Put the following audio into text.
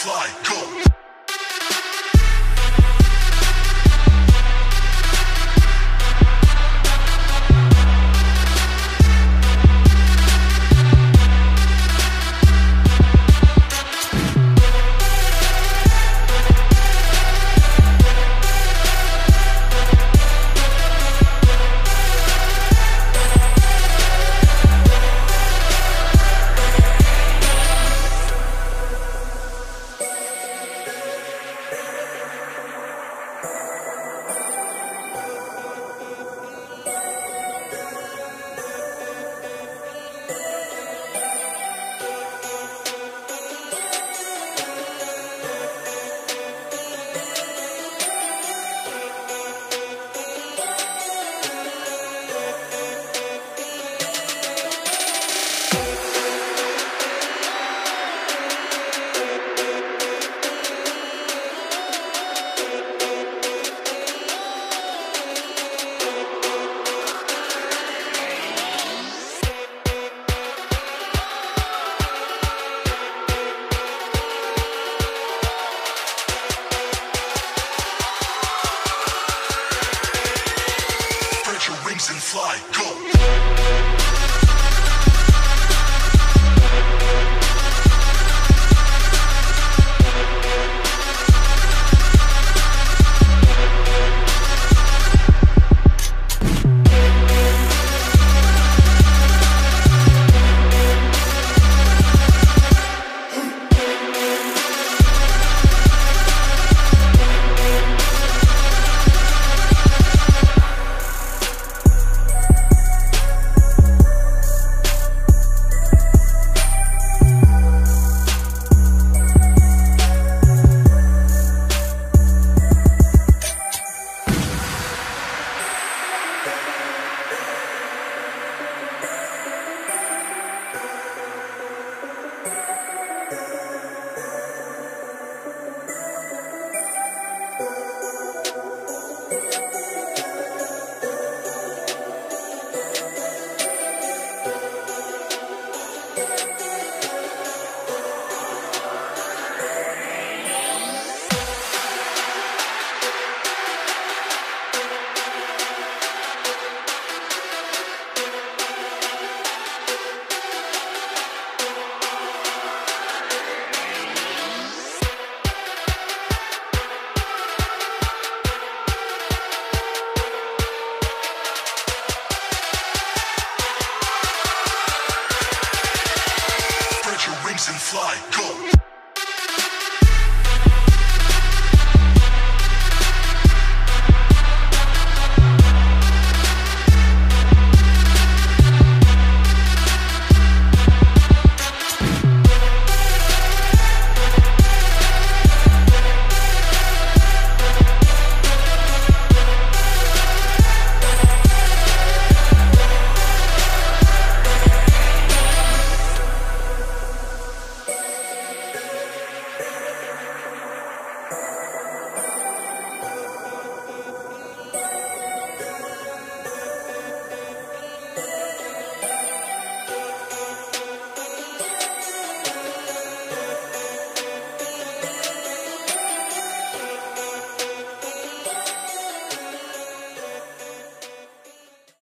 fly. Go. Fly. Go.